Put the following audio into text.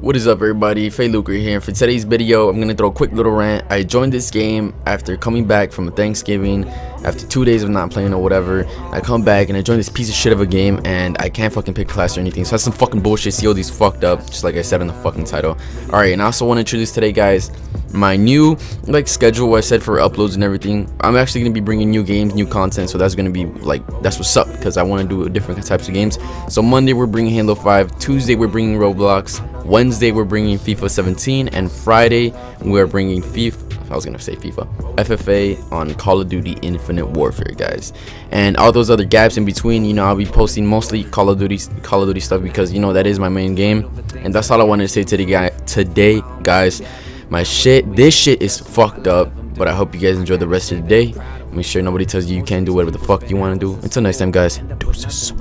What is up everybody, FAE Luker here for today's video I'm gonna throw a quick little rant. I joined this game after coming back from Thanksgiving after two days of not playing or whatever. I come back and I join this piece of shit of a game and I can't fucking pick class or anything so that's some fucking bullshit. COD's fucked up just like I said in the fucking title. Alright and I also want to introduce today guys my new like schedule I said for uploads and everything. I'm actually gonna be bringing new games, new content so that's gonna be like that's what's up because I want to do different types of games. So Monday we're bringing Halo 5, Tuesday we're bringing Roblox, Wednesday we're bringing FIFA 17, and Friday we're bringing FIFA. I was gonna say FIFA, FFA on Call of Duty Infinite Warfare, guys, and all those other gaps in between. You know, I'll be posting mostly Call of Duty, Call of Duty stuff because you know that is my main game, and that's all I wanted to say today, guy. Today, guys, my shit, this shit is fucked up, but I hope you guys enjoy the rest of the day. Make sure nobody tells you you can't do whatever the fuck you want to do. Until next time, guys. Deuces.